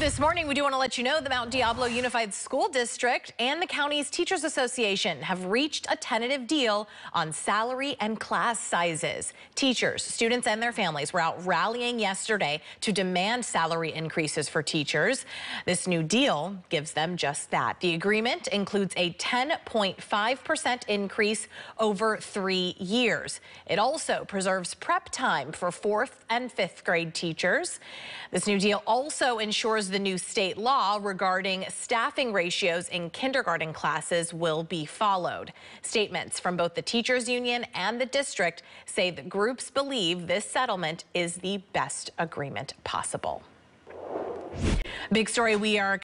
this morning, we do want to let you know the Mount Diablo Unified School District and the county's Teachers Association have reached a tentative deal on salary and class sizes. Teachers, students, and their families were out rallying yesterday to demand salary increases for teachers. This new deal gives them just that. The agreement includes a 10.5% increase over three years. It also preserves prep time for fourth and fifth grade teachers. This new deal also ensures the new state law regarding staffing ratios in kindergarten classes will be followed. Statements from both the teachers union and the district say the groups believe this settlement is the best agreement possible. Big story we are